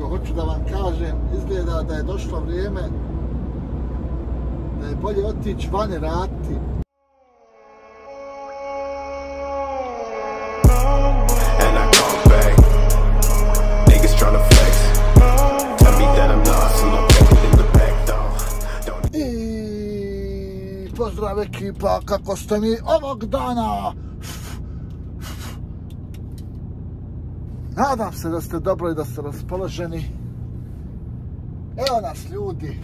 nego hoću da vam kažem, izgleda da je došlo vrijeme da je bolje otići vani raditi. and I come back. Niggas tryna flex. Tell me that I'm lost and I'm back in the back though. Don't I pozdrav ekipa, kako ste mi ovog dana? Nadam se da ste dobro i da ste raspoloženi. Evo nas ljudi.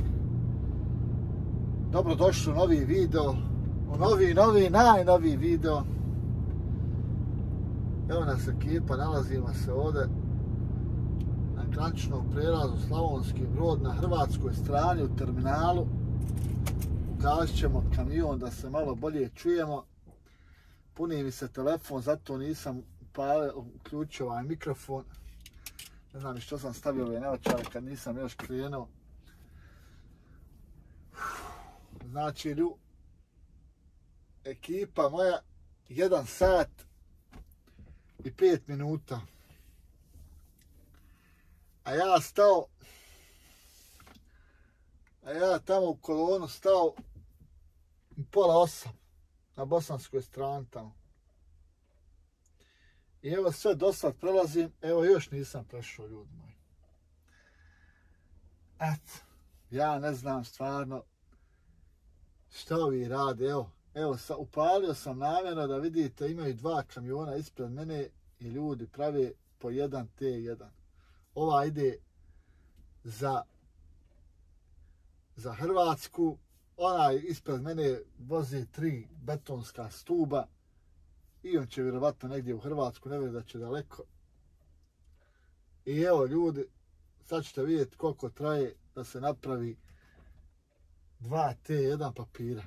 Dobrodošli u novi video. U novi, novi, najnoviji video. Evo nas ekipa, nalazimo se ovde na graničnom prelazu Slavonski brod na hrvatskoj strani u terminalu. Ugasit ćemo kamion da se malo bolje čujemo. Puni mi se telefon, zato nisam upale, uključio ovaj mikrofon. Ne znam što sam stavio ove neočare kad nisam još krenuo. Znači, lju, ekipa moja, jedan sat i pet minuta. A ja stao, a ja tamo u kolonu stao pola osam na bosanskoj strani tamo. I evo sve do sad prelazim, evo još nisam prešao ljudi moji. Eto, ja ne znam stvarno šta ovi rade, evo, evo, sa, upalio sam namjerno da vidite, imaju dva kamiona ispred mene i ljudi prave po jedan T1. Ova ide za za Hrvatsku, ona ispred mene vozi tri betonska stuba i on će vjerovatno negdje u Hrvatsku, ne da će daleko. I evo ljudi, sad ćete vidjeti koliko traje da se napravi 2T1 papira.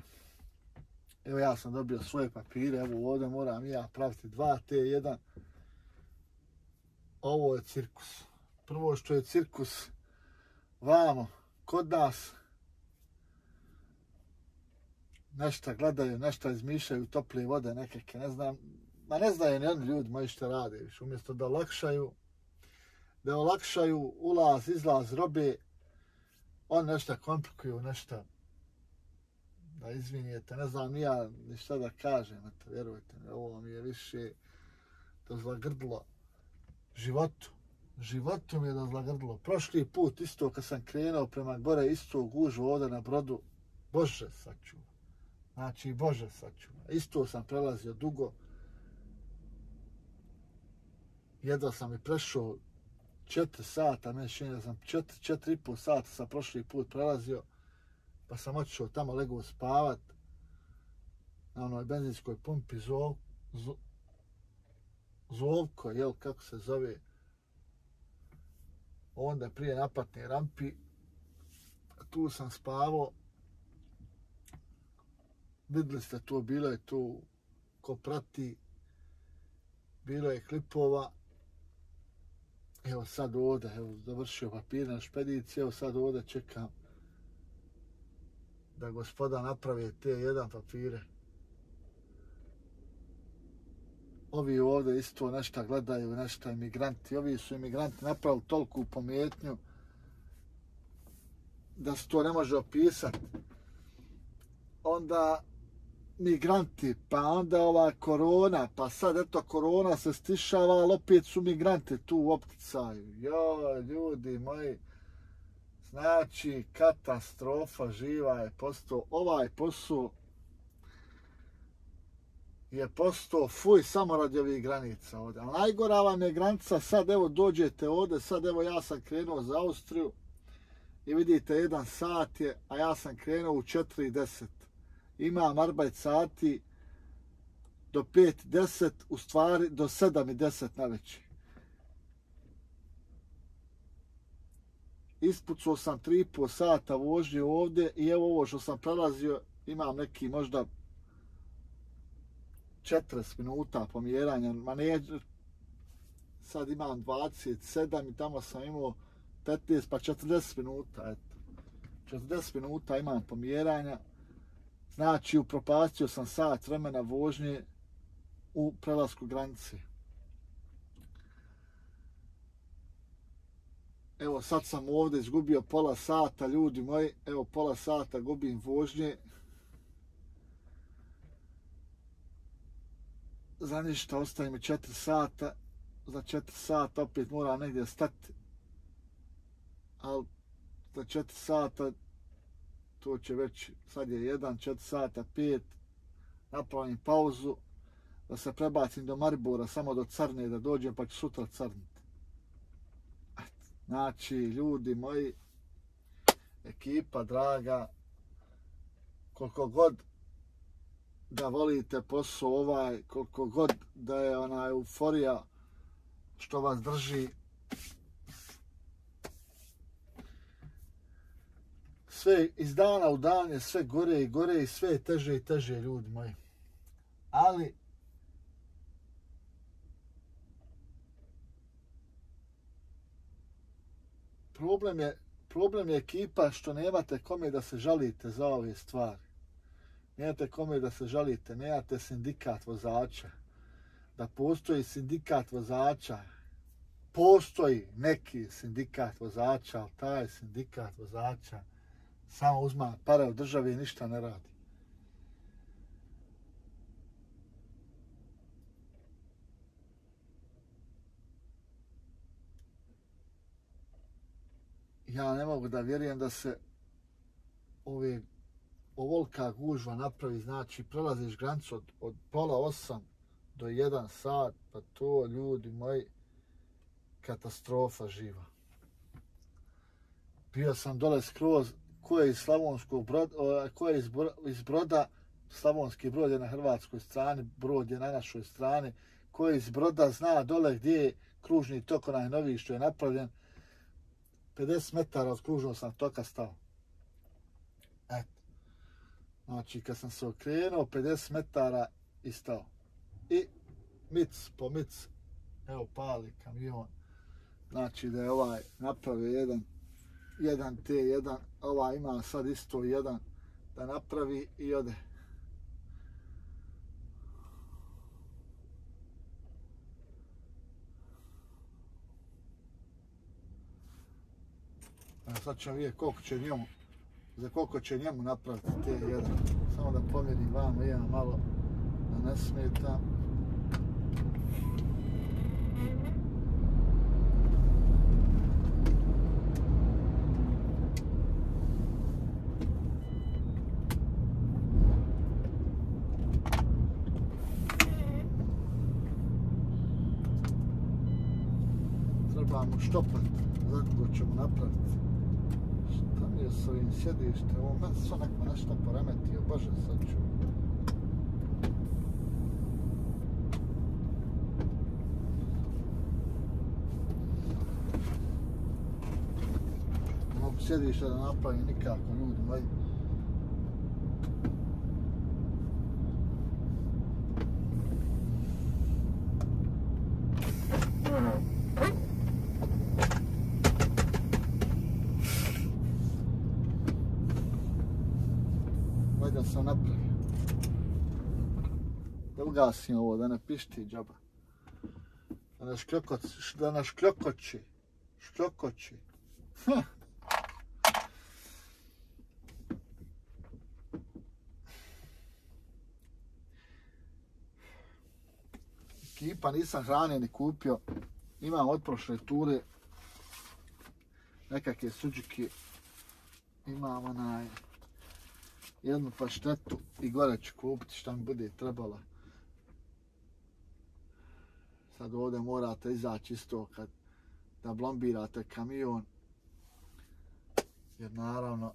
Evo ja sam dobio svoje papire, evo ovdje moram ja praviti 2T1. Ovo je cirkus. Prvo što je cirkus vamo, kod nas, nešto gledaju, nešto izmišljaju tople vode nekakve, ne znam, ma ne znaju ni oni ljudi ma što rade, umjesto da olakšaju, da olakšaju ulaz, izlaz robe, on nešto komplikuju, nešto, da izvinijete, ne znam ja ni šta da kažem, eto, vjerujte mi, ovo mi je više dozlagrdlo životu. Životu mi je dozlagrdlo. Prošli put isto kad sam krenuo prema gore isto gužu ovdje na brodu, Bože sačuva. Znači, Bože sačuva. Isto sam prelazio dugo. Jedva sam i prešao 4 sata, meni čini da sam četiri, četiri i pol sata sam prošli put prelazio, pa sam otišao tamo legao spavat na onoj benzinskoj pumpi Zov, Zov, Zovko, jel, kako se zove, onda prije napatne rampi, tu sam spavao, vidjeli ste to, bilo je tu ko prati, bilo je klipova, evo sad ovdje, evo završio papir na špedici, evo sad ovdje čekam da gospoda naprave te jedan papire. Ovi ovdje isto nešto gledaju, nešto imigranti. Ovi su imigranti napravili tolku pomjetnju da se to ne može opisati. Onda migranti, pa onda ova korona, pa sad eto korona se stišava, ali opet su migranti tu u opticaju. Jo, ljudi moji, znači katastrofa živa je postao, ovaj posao je postao fuj samo radi ovih granica ovdje. A najgora vam je granica, sad evo dođete ovdje, sad evo ja sam krenuo za Austriju i vidite jedan sat je, a ja sam krenuo u 4.10 imam arbajt sati do 5.10, u stvari do 7.10 na večer. Ispucao sam 3,5 sata vožnje ovdje i evo ovo što sam prelazio, imam neki možda 40 minuta pomjeranja, ma ne, sad imam 27 i tamo sam imao 15 pa 40 minuta, eto. 40 minuta imam pomjeranja, Znači, upropastio sam sat vremena vožnje u prelasku granice. Evo sad sam ovdje izgubio pola sata, ljudi moji, evo pola sata gubim vožnje. Za ništa ostaje mi 4 sata, za 4 sata opet moram negdje stati. Ali za 4 sata to će već, sad je 1, 4 sata, 5, napravim pauzu, da se prebacim do Maribora, samo do Crne, da dođem pa ću sutra crniti. Znači, ljudi moji, ekipa draga, koliko god da volite posao ovaj, koliko god da je ona euforija što vas drži, sve iz dana u dan je sve gore i gore i sve je teže i teže, ljudi moji. Ali, problem je, problem je ekipa što nemate kome da se žalite za ove stvari. Nemate kome da se žalite, nemate sindikat vozača. Da postoji sindikat vozača, postoji neki sindikat vozača, ali taj sindikat vozača samo uzma pare od države i ništa ne radi. ja ne mogu da vjerujem da se ove ovolika gužva napravi, znači prelaziš granicu od, od pola osam do jedan sat, pa to ljudi moji, katastrofa živa. Bio sam dole skroz, ko je iz Slavonskog broda, ko je iz, iz broda, Slavonski brod je na hrvatskoj strani, brod je na našoj strani, ko je iz broda zna dole gdje je kružni tok onaj novi što je napravljen, 50 metara od kružnog sam toka stao. Eto. Znači, kad sam se okrenuo, 50 metara i stao. I mic po mic, evo pali kamion. Znači da je ovaj napravio jedan, jedan T1, ovaj ima sad isto jedan da napravi i ode. A sad ćemo vidjeti koliko će njemu, za koliko će njemu napraviti te jedan. Samo da pomjerim vam, jedan malo da ne smetam. Trebamo štopati, zato ćemo napraviti s ovim sjedište, ovo meni sve neko nešto poremetio, bože sad ću. Mogu sjedišta da napravim nikako, ljudi moji. Gasim ovo, da ne pišti džaba. Da ne škljokoći, da ne škljokoći. Škljokoći. Hm. Kipa nisam hrane ni kupio. Imam od prošle ture nekakve suđike. Imam onaj jednu paštetu i gore ću kupiti šta mi bude trebala sad ovdje morate izaći isto kad da blombirate kamion. Jer naravno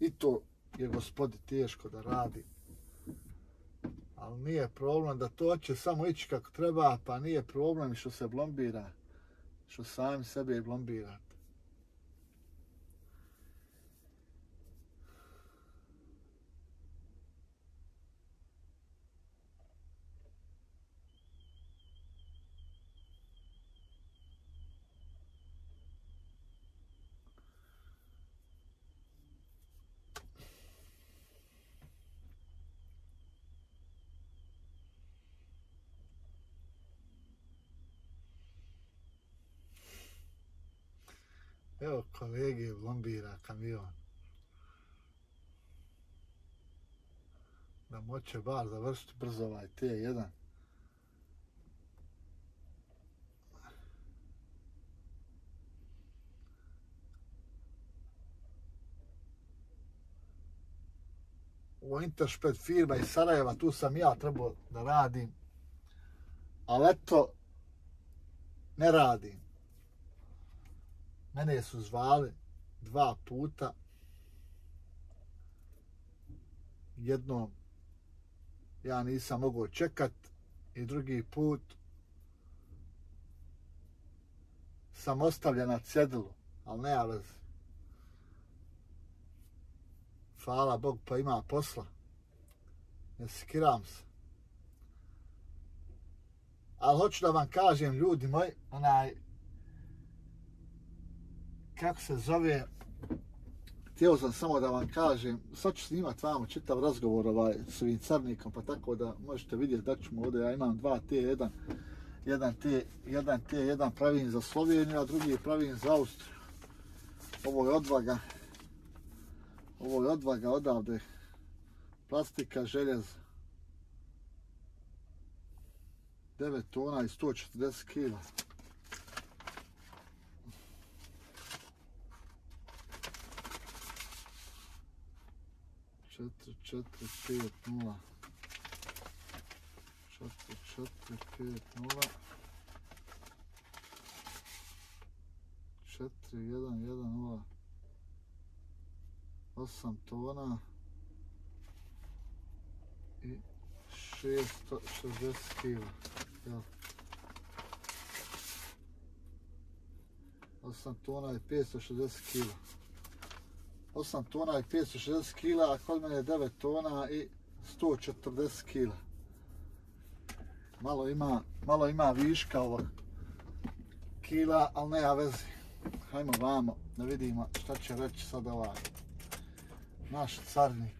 i to je gospodi teško da radi. Ali nije problem da to će samo ići kako treba pa nije problem što se blombira što sami sebe blombirate Evo kolege lombira kamion. Da moće bar završiti brzo ovaj T1. u Interspred firma iz Sarajeva, tu sam ja trebao da radim. Ali eto, ne radim. Mene su zvali dva puta. Jednom ja nisam mogao čekat i drugi put sam ostavljen na cedilu, ali ne alaz. Hvala Bog, pa ima posla. Ne skiram se. Ali hoću da vam kažem, ljudi moji, onaj, kako se zove, htio sam samo da vam kažem, sad ću snimat vamo čitav razgovor ovaj, s ovim carnikom, pa tako da možete vidjeti da ću mu ovdje, ja imam dva T1, jedan T, jedan T1 pravim za Sloveniju, a drugi pravim za Austriju. Ovo je odvaga, ovo je odvaga odavde, plastika, željez, 9 tona i 140 kila. Četiri, četiri, pet, nula. Četiri, četiri, pet, nula. Četiri, jedan, jedan, nula. 8 tona i 660 kila. Ja. 8 tona i 560 kila. 8 tona i 560 kila, a kod mene je 9 tona i 140 kila. Malo ima, malo ima viška ovog kila, ali nema vezi. Hajmo vamo da vidimo šta će reći sad ovaj naš carnik.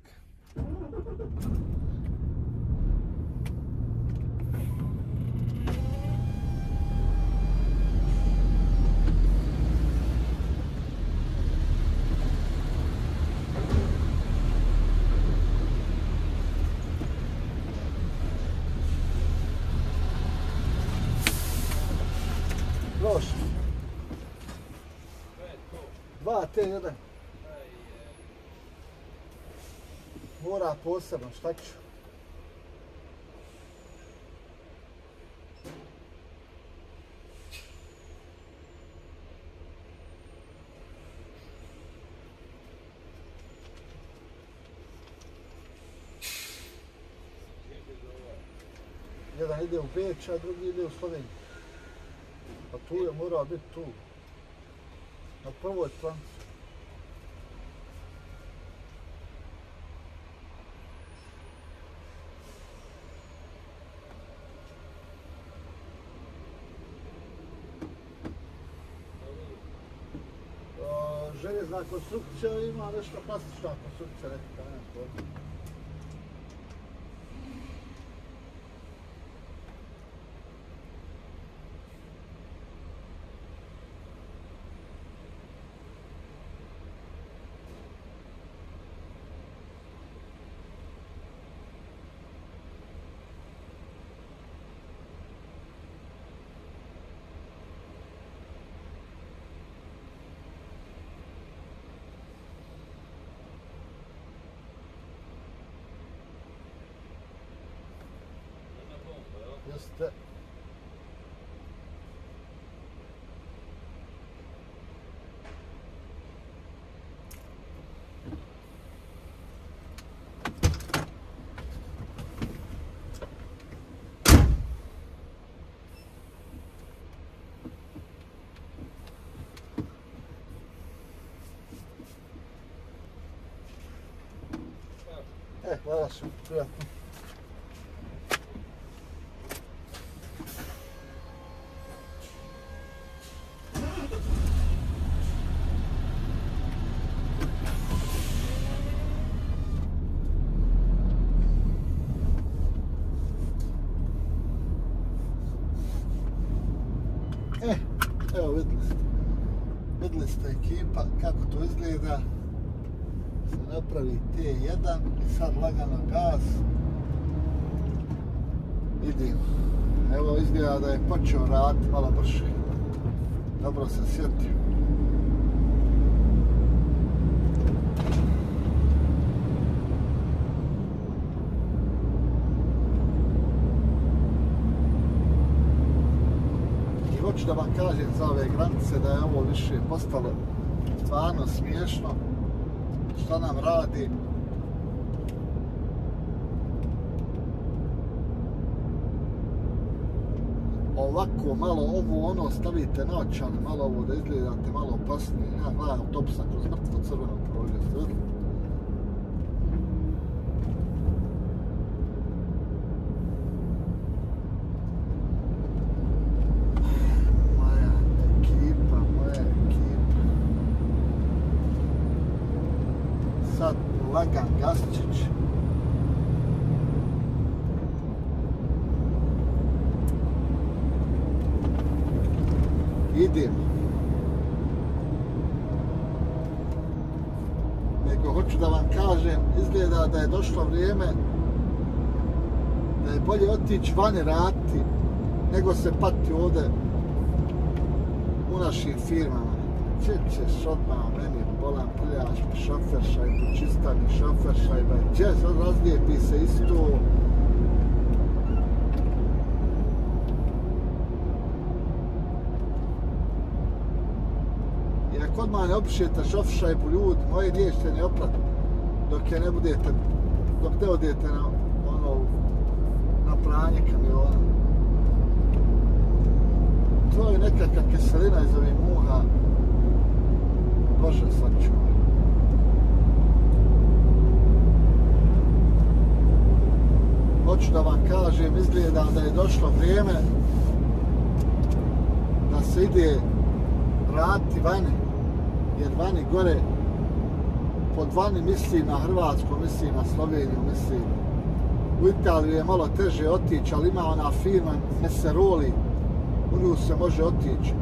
Prošli. Dva T1. mora posebno, šta ću? Jedan ide u Beč, a drugi ide u Sloveniju. Pa tu je morao biti tu. Na prvoj stranci. željezna konstrukcija ima nešto plastična konstrukcija, nekako, ne znam Jeste. E, hvala su, prijatno. E, evo vidjeli ste. Vidjeli ste ekipa kako to izgleda. Se napravi T1 i sad lagano gaz. Idemo. Evo izgleda da je počeo rad malo brže. Dobro se sjetio. hoću da vam kažem za ove granice da je ovo više postalo stvarno smiješno. Što nam radi? Ovako malo ovo ono stavite na očan, malo ovo da izgledate malo opasnije. Ja gledam autopsa kroz mrtvo crveno prolje, ste vidjeli Lagan Gastić. Idem. Nego hoću da vam kažem, izgleda da je došlo vrijeme da je bolje otići vane rati nego se pati ovde u našim firmama. Če ćeš odmah meni bolan prljaš mi šoferša i počista mi šoferša i ba gdje sad razlijepi se isto i ako odmah ne opišete šoferša i po ljudi moje nećete ne oprati dok je ne budete dok ne odete na ono pranje kamiona to je nekakva kiselina iz ovih muha Bože, sačuvaj. Hoću da vam kažem, izgleda da je došlo vrijeme da se ide vrati vani, jer vani gore, pod vani misli na Hrvatsku, misli na Sloveniju, misli u Italiju je malo teže otići, ali ima ona firma Messeroli, u nju se može otići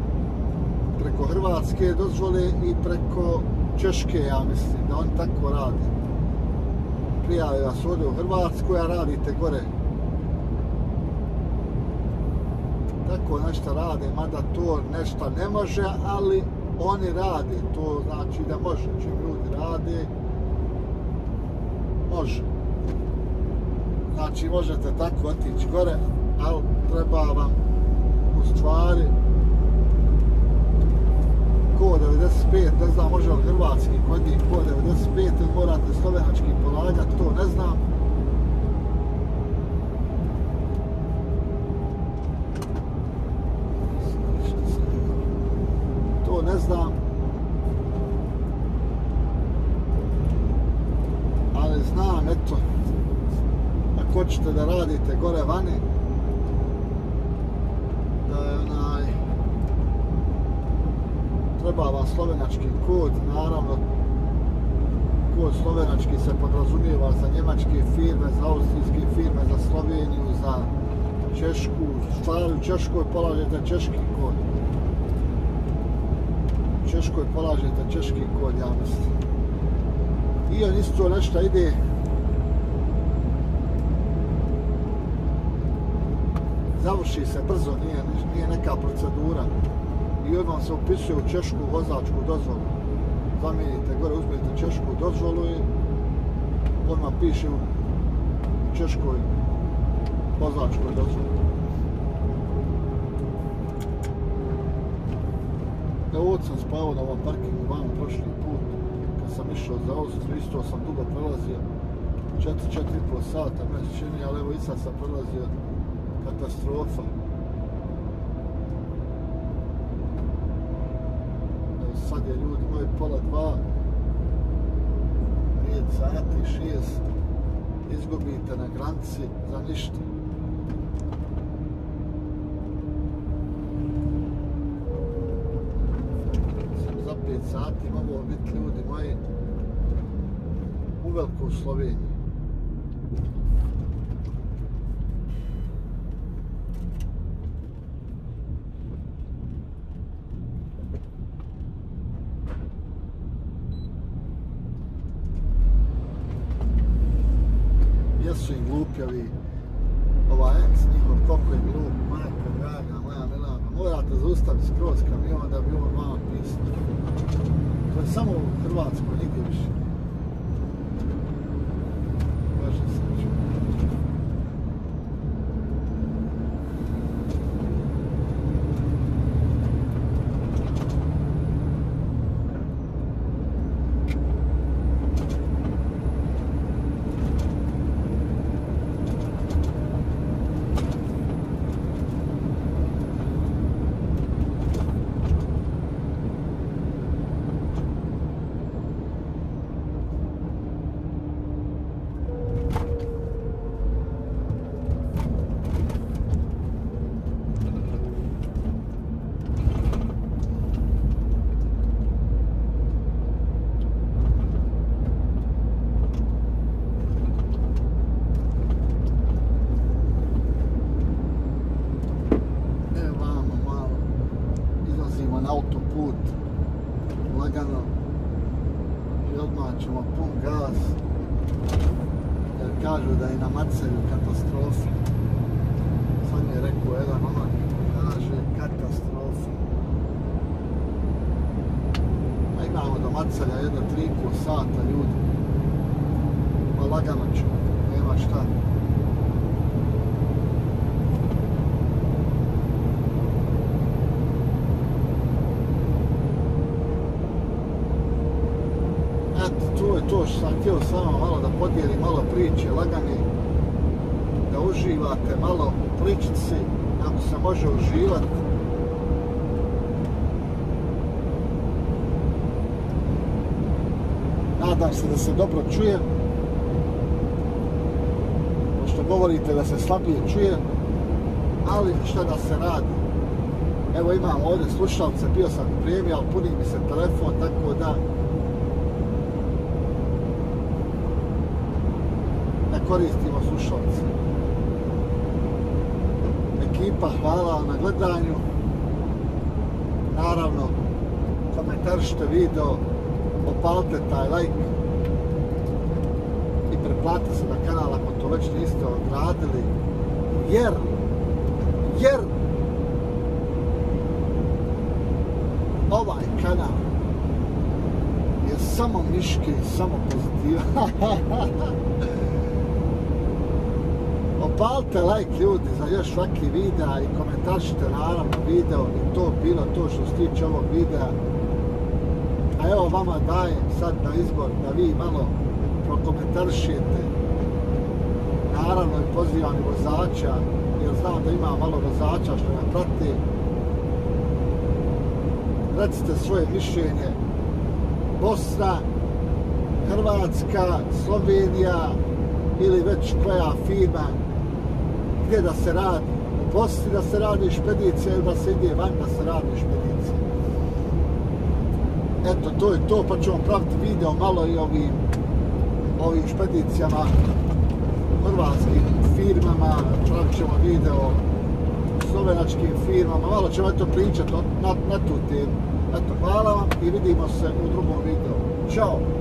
preko Hrvatske dozvole i preko Češke, ja mislim, da oni tako radi. Prijave vas ovdje u Hrvatsku, a radite gore. Tako nešto rade, mada to nešto ne može, ali oni rade. To znači da može, čim ljudi rade, može. Znači možete tako otići gore, ali treba vam u stvari ko 95, ne znam, može li hrvatski kod njih ko 95, ili morate slovenački polagati, to ne znam. To ne znam. Ali znam, eto, ako hoćete da je onaj treba vam slovenački kod, naravno kod slovenački se podrazumijeva za njemačke firme, za austrijske firme, za Sloveniju, za Češku, stvari u Češkoj polažete češki kod. U Češkoj polažete češki kod, ja mislim. I on isto nešto ide završi se brzo, nije, nije neka procedura i odmah se upisuje u češku vozačku dozvolu. Zamijenite gore, uzmete češku dozvolu i odmah piše u češkoj vozačkoj dozvolu. Evo ovdje sam spavao na ovom parkingu vam prošli put kad sam išao za Austriju, isto sam dugo prelazio 4-4,5 sata meni čini, ali evo i sad sam prelazio katastrofa. sad je ljudi moji pola dva, pet sati, šest, izgubite na granici za ništa. Za pet sati mogu biti ljudi moji u veliku Sloveniju. Su im glupi ovi ovaj ex njihov koliko je glup, majka draga, moja milana, morate zaustaviti skroz kamion da bi ovo malo pisao. To je samo u Hrvatskoj, nigdje više. Baš je sreću. E, vamo malo. Izlazimo na autoput. Lagano. I odmah ćemo pun gas. Jer kažu da je na Macelju katastrofa. Sad mi je rekao jedan onak. Kaže katastrofa. A imamo do Macelja jedno tri i pol sata ljudi. Ma lagano ćemo. Nema šta. Eto, to je to što sam htio s vama malo da podijelim malo priče, lagane, da uživate malo u pričici, ako se može uživati. Nadam se da se dobro čuje. Pošto govorite da se slabije čuje, ali šta da se radi. Evo imam ovdje slušalce, bio sam pripremio, ali puni mi se telefon, tako da ne koristimo slušalci. Ekipa, hvala na gledanju. Naravno, komentaršite video, opalite taj like i pretplatite se na kanal ako to već niste odradili. Jer, jer ovaj kanal je samo miške i samo pozitiva. Opalite like ljudi za još svaki video i komentaršite naravno video i to bilo to što se tiče ovog videa. A evo vama dajem sad na izbor da vi malo prokomentaršite. Naravno i pozivam i vozača, jer znam da ima malo vozača što me prati. Recite svoje mišljenje. Bosna, Hrvatska, Slovenija ili već koja firma gdje da se radi. U Bosni da se radi špedicija ili da se ide van da se radi špedicija. Eto, to je to, pa ćemo praviti video malo i ovim, ovim špedicijama hrvatskim firmama, pravit ćemo video slovenačkim firmama, malo ćemo eto pričati na, na tu temu. Eto, hvala vam i vidimo se u drugom videu. Ćao!